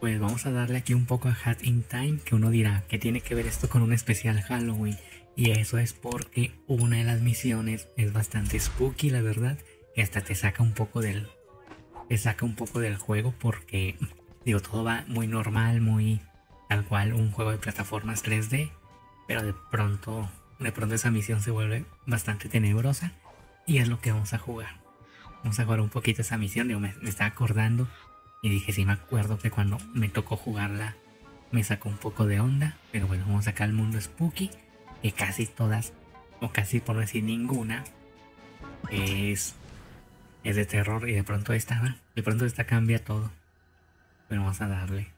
Pues vamos a darle aquí un poco a Hat in Time, que uno dirá que tiene que ver esto con un especial Halloween. Y eso es porque una de las misiones es bastante spooky, la verdad. Y hasta te saca un poco del. Te saca un poco del juego porque. Digo, todo va muy normal, muy tal cual un juego de plataformas 3D. Pero de pronto. De pronto esa misión se vuelve bastante tenebrosa. Y es lo que vamos a jugar. Vamos a jugar un poquito esa misión. Digo, me, me estaba acordando. Y dije, sí me acuerdo que cuando me tocó jugarla. Me sacó un poco de onda. Pero bueno, vamos acá al mundo spooky que casi todas, o casi por decir ninguna, es, es de terror y de pronto esta, de pronto esta cambia todo. Pero vamos a darle.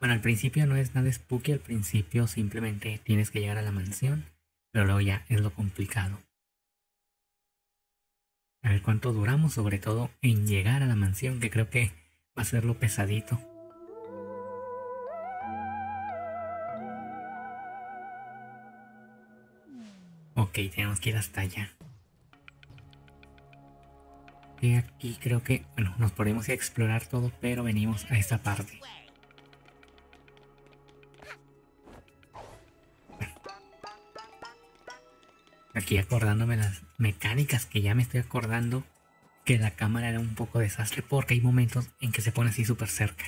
Bueno, al principio no es nada spooky, al principio simplemente tienes que llegar a la mansión, pero luego ya es lo complicado. A ver cuánto duramos, sobre todo en llegar a la mansión, que creo que va a ser lo pesadito. Ok, tenemos que ir hasta allá. Y aquí creo que, bueno, nos podemos a explorar todo, pero venimos a esta parte. Aquí acordándome las mecánicas que ya me estoy acordando que la cámara era un poco desastre porque hay momentos en que se pone así súper cerca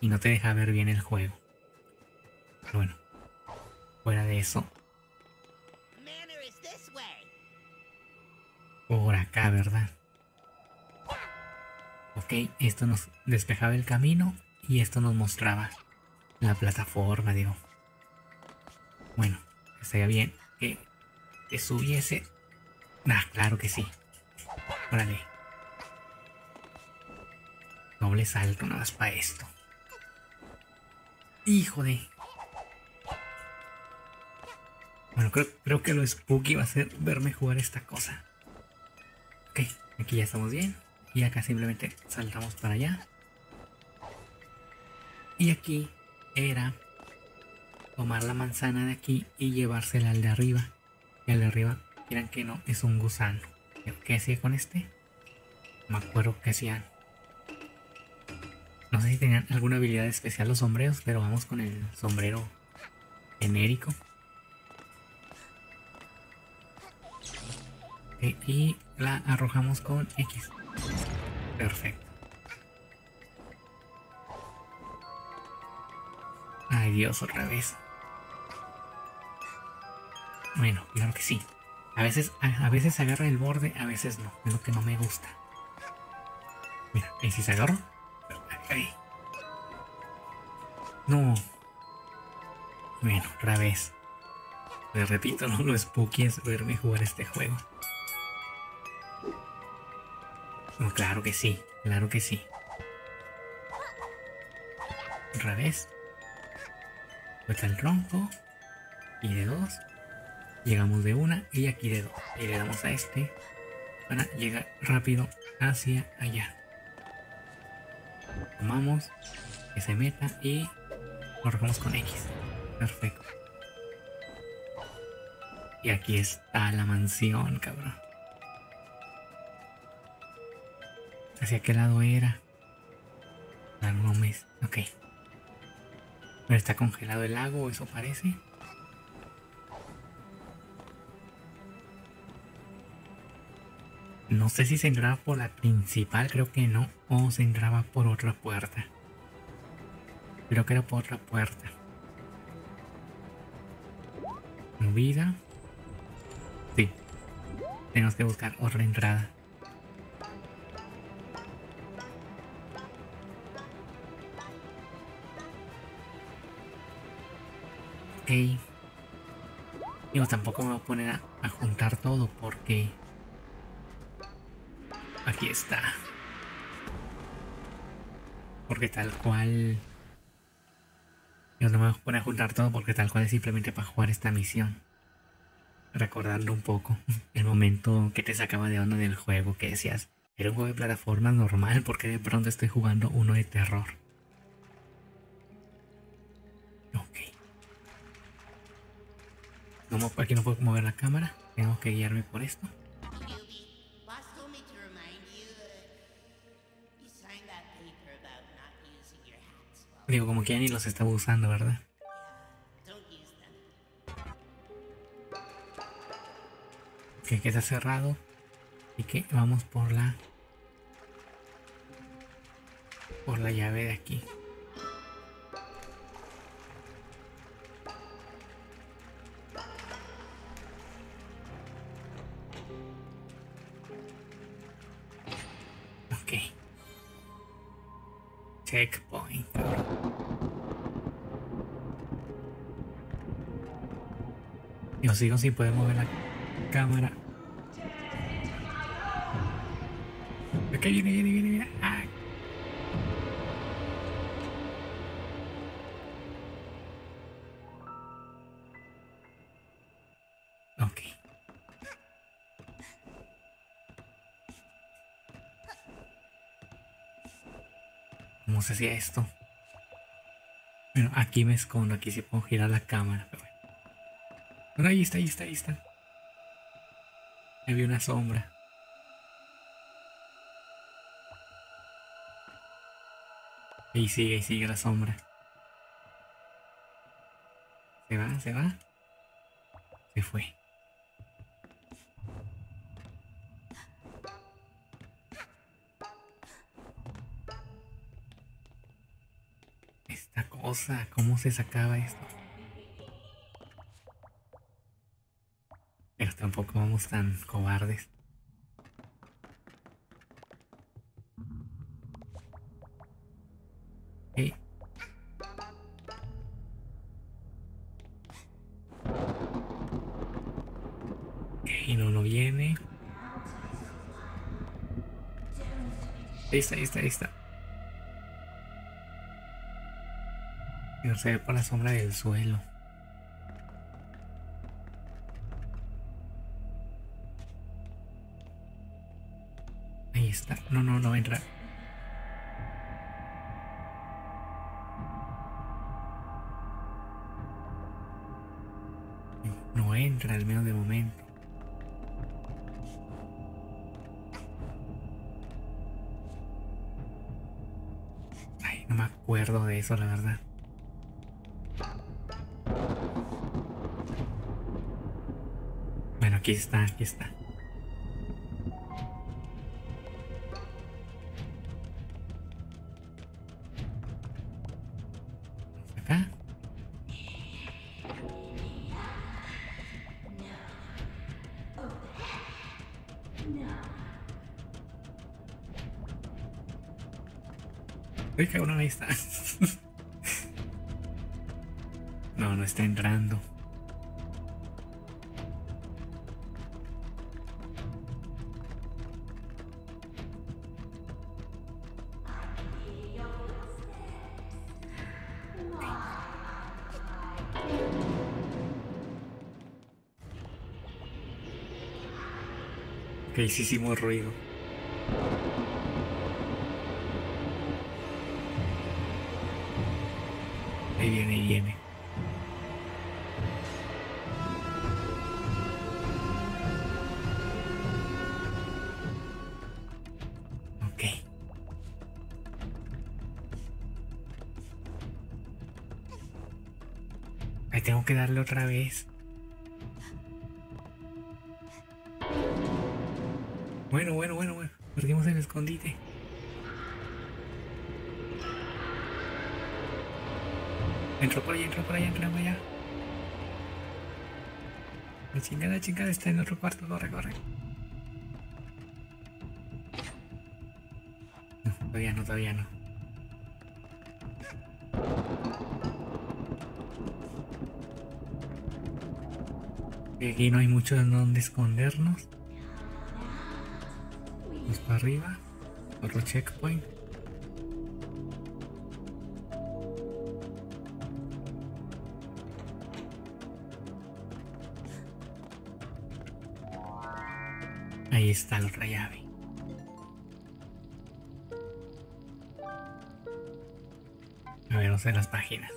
y no te deja ver bien el juego. Pero bueno, fuera de eso, por acá, ¿verdad? Ok, esto nos despejaba el camino y esto nos mostraba la plataforma, digo. Bueno, estaría bien que, que subiese. Ah, claro que sí. Órale. Doble salto nada más para esto. Hijo de... Bueno, creo, que lo spooky va a ser verme jugar esta cosa. Ok, aquí ya estamos bien. Y acá simplemente saltamos para allá. Y aquí era tomar la manzana de aquí y llevársela al de arriba. Y al de arriba, miran que no, es un gusano. ¿Qué hacía con este? Me acuerdo qué hacían. No sé si tenían alguna habilidad especial los sombreros, pero vamos con el sombrero genérico. y la arrojamos con X. Perfecto. Ay Dios, otra vez. Bueno, claro que sí. A veces, a, veces agarra el borde, a veces no. Es lo que no me gusta. Mira, ¿y si se agarra? No. Bueno, otra vez. Le repito, no lo spooky verme jugar este juego. claro que sí, claro que sí. Otra vez. Suelta el tronco. Y de dos. Llegamos de una y aquí de dos. Y le damos a este para llegar rápido hacia allá. Tomamos que se meta y lo arrojamos con X. Perfecto. Y aquí está la mansión, cabrón. ¿Hacia qué lado era? No mes. Ok. Pero está congelado el lago, eso parece. No sé si se entraba por la principal, creo que no. O se entraba por otra puerta. Creo que era por otra puerta. Movida. Sí. Tenemos que buscar otra entrada. Ok. Digo, tampoco me voy a poner a, juntar todo porque... Aquí está. Porque tal cual... Yo no me voy a poner a juntar todo porque tal cual es simplemente para jugar esta misión. Recordarlo un poco. El momento que te sacaba de onda del juego que decías, era un juego de plataforma normal porque de pronto estoy jugando uno de terror. No, aquí no puedo mover la cámara. Tengo que guiarme por esto. Digo, como que ya ni los estaba usando, ¿verdad? Que queda cerrado. Y que vamos por la... Por la llave de aquí. Checkpoint. Yo sigo sin poder mover la cámara. Ok, viene, viene, viene, viene. Hacía esto? Bueno, aquí me escondo, aquí sí puedo girar la cámara, pero bueno. Pero ahí está, ahí está, ahí está. Había una sombra. Ahí sigue, ahí sigue la sombra. Se va, se va. Se fue. ¿Cómo se sacaba esto? Pero tampoco vamos tan cobardes. Ok, no, no viene. Ahí está, ahí está, ahí está. Se ve por la sombra del suelo. Ahí está. No, no, no entra. No entra, al menos de momento. Ay, no me acuerdo de eso, la verdad. Aquí está, aquí está. Acá. Uy, cabrón, ahí está. No, no está entrando. Sí hicimos ruido. Ahí viene, ahí viene. Que darle otra vez. Bueno, bueno, bueno, bueno. Perdimos el escondite. Entró por allá, entró por allá, entró por allá. La chingada, chingada está en otro cuarto. Corre, corre. No, todavía no, todavía no. Aquí no hay mucho en donde escondernos. Arriba. Otro checkpoint. Ahí está la otra llave. A ver, no sé las páginas.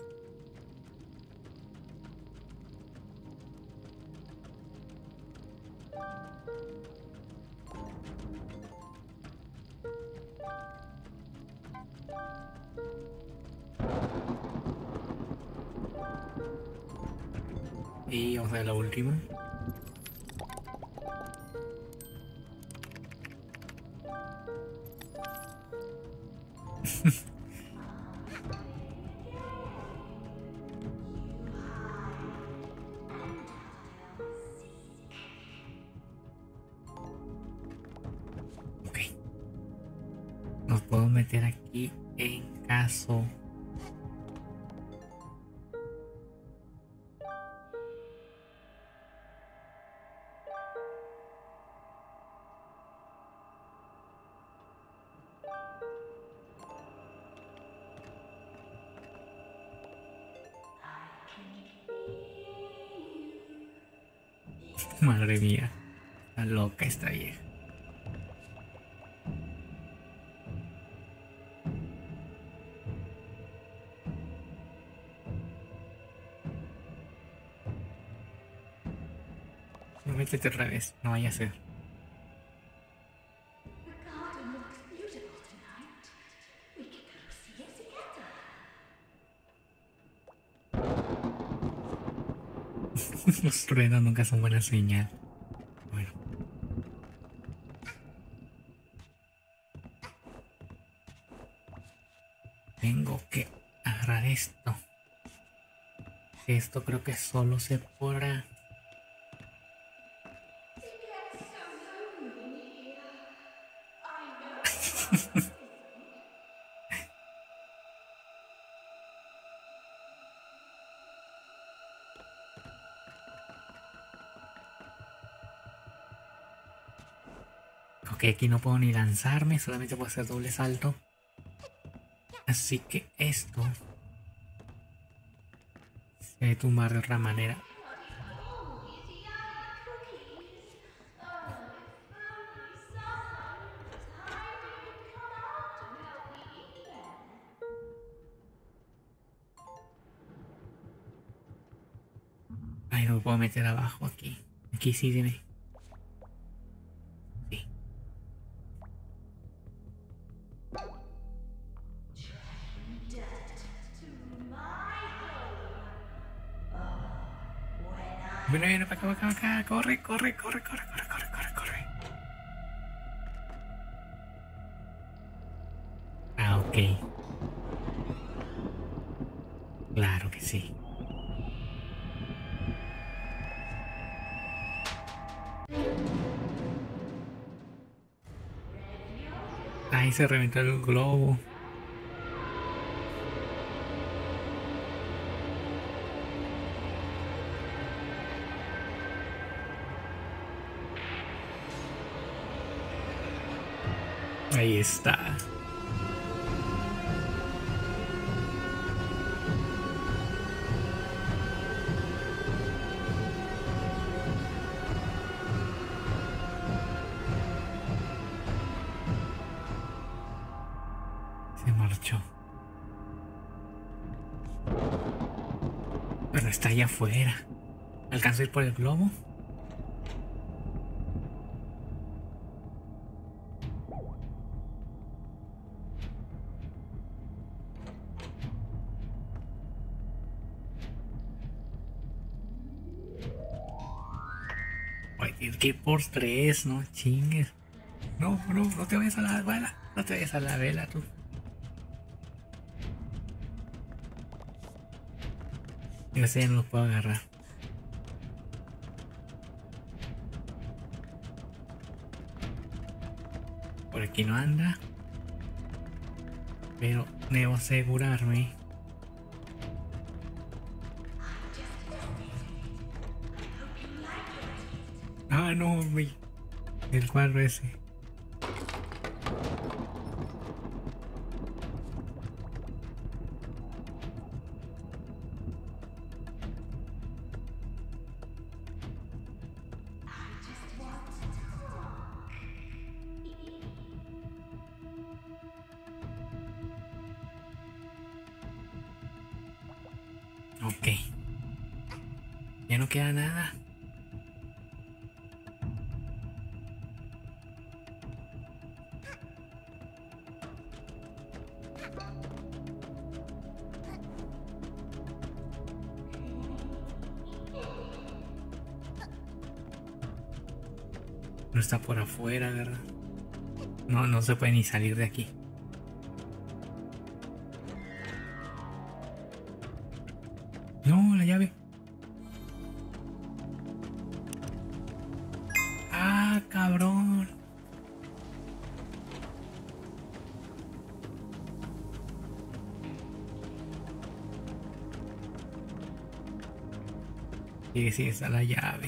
Meter aquí en caso métete otra vez, no vaya a ser. Los truenos nunca son buena señal. Bueno. Tengo que agarrar esto. Esto creo que solo se podrá. Ok, aquí no puedo ni lanzarme, solamente puedo hacer doble salto. Así que esto se debe tumbar de otra manera. Me puedo meter abajo aquí. Aquí sí, dime. Sí. Bueno, viene para acá, para acá, para acá. Corre, corre, corre, corre, corre, Ahí se reventó el globo. Ahí está. Allá afuera. ¿Alcanzo a ir por el globo? Que por tres, no chingues. No, no, no te vayas a la vela. No te vayas a la vela tú. Yo sé, no lo puedo agarrar. Por aquí no anda. Pero debo asegurarme. Ah, no. El cuadro ese. Está por afuera, ¿verdad? No, no se puede ni salir de aquí. No, la llave. Ah, cabrón. Sí, sí, está la llave.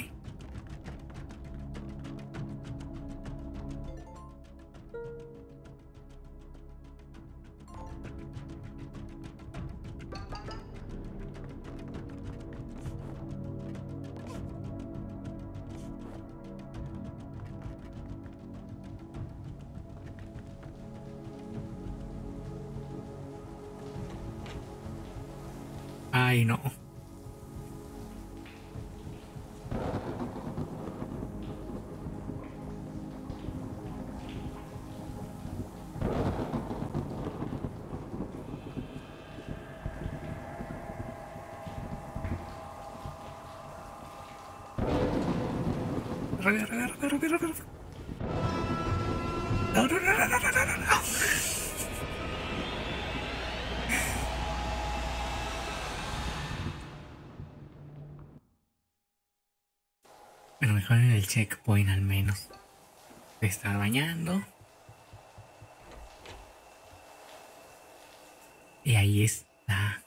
Rhino. No, no, no, no, no, no, no. Mejor en el checkpoint al menos. Se está bañando. Y ahí está.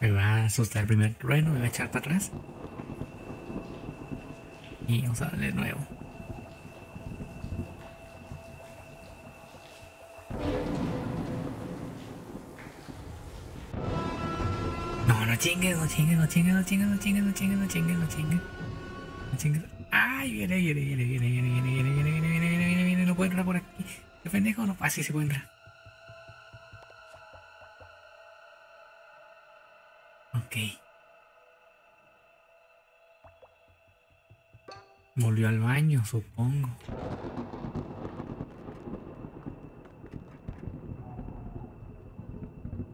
Me va a asustar el primer trueno, me va a echar para atrás. Y vamos a darle nuevo. No, no chingues, no chingues, no chingues, no chingues, no chingues, no chingues, no chingues, no chingues. Ay, viene, viene, viene, viene, viene, viene, viene, viene, viene, viene, viene, viene, viene, no puedo entrar por aquí. ¿Qué pendejo? No, así se puede entrar. Ok. Volvió al baño, supongo.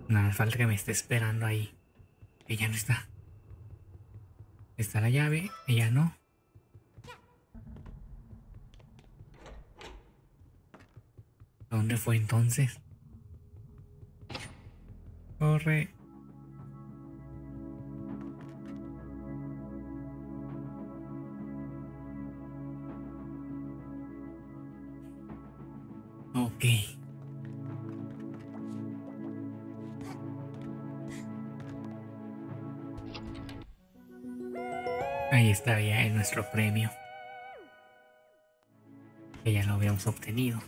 Nada, falta que me esté esperando ahí. Ella no está. Está la llave, ella no. ¿Dónde fue entonces? Corre. Ok. Ahí está ya en nuestro premio. Que ya lo habíamos obtenido.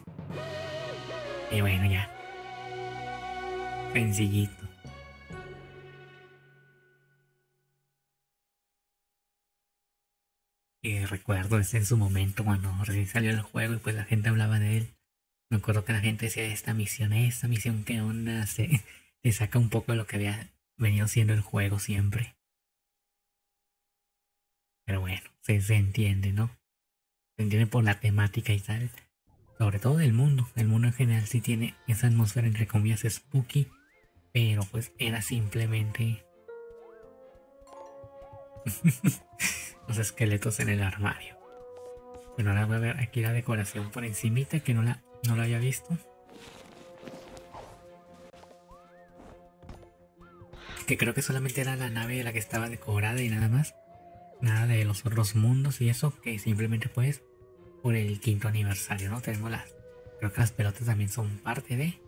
Y bueno, ya. Sencillito. Y recuerdo ese en su momento cuando recién salió el juego y pues la gente hablaba de él. Me acuerdo que la gente decía esta misión, esta misión que onda se, se saca un poco de lo que había venido siendo el juego siempre. Pero bueno, se, se entiende, ¿no? Se entiende por la temática y tal. Sobre todo del mundo. El mundo en general sí tiene esa atmósfera entre comillas spooky. Pero pues era simplemente los esqueletos en el armario. Bueno, ahora voy a ver aquí la decoración por encimita que no la, no la había visto. Que creo que solamente era la nave la que estaba decorada y nada más. Nada de los otros mundos y eso que simplemente pues por el quinto aniversario, ¿no? Tenemos las... Creo que las pelotas también son parte de...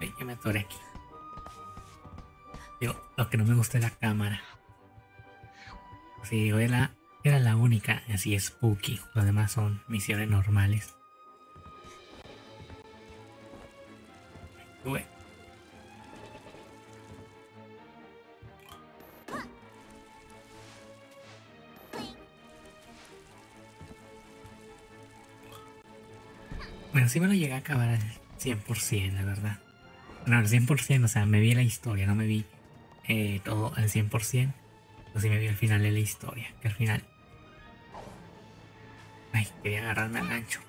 Ay, que me atoré aquí. Digo, lo que no me gusta es la cámara. Sí, digo, era, la única, así spooky. Los demás son misiones normales. Ué. Bueno, sí me lo llegué a acabar al 100%, la verdad. No, al 100%, o sea, me vi la historia, no me vi eh, todo al 100%. Pero sí me vi al final de la historia, que al final... Ay, quería agarrarme al gancho.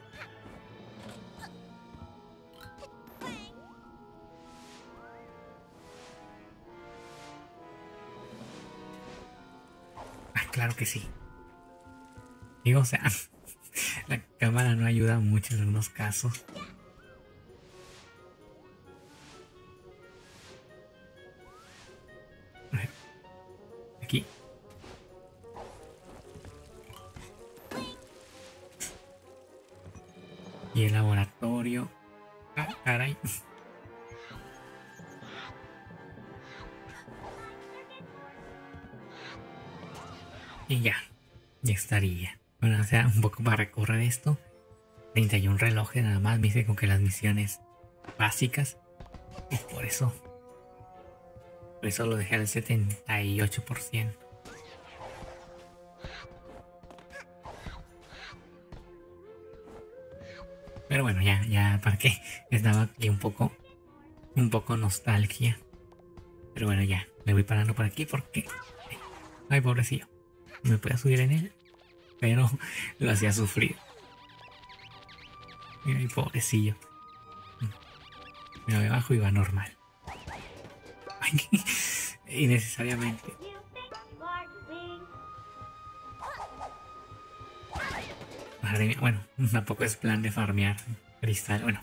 claro que sí. Digo, o sea, la cámara no ayuda mucho en algunos casos. Aquí. Y el laboratorio. Ah, caray. Y ya, ya estaría. Bueno, o sea, un poco para recorrer esto. 31 relojes nada más, me dice con que las misiones básicas. Y por eso. Por eso lo dejé al 78%. Pero bueno, ya, ya, para qué. Estaba aquí un poco, un poco nostalgia. Pero bueno, ya, me voy parando por aquí porque. Ay, pobrecillo. Me podía subir en él, pero lo hacía sufrir. Mira, mi pobrecillo. Me voy abajo y va normal. Innecesariamente. Madre mía, bueno, tampoco es plan de farmear cristal, bueno,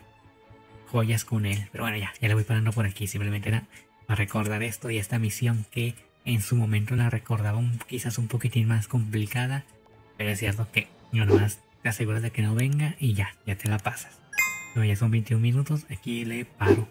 joyas con él. Pero bueno, ya, ya le voy parando por aquí. Simplemente era para recordar esto y esta misión que en su momento la recordaba un, quizás un poquitín más complicada. Pero es cierto que no nomás te aseguras de que no venga y ya, ya te la pasas. Pero ya son 21 minutos, aquí le paro.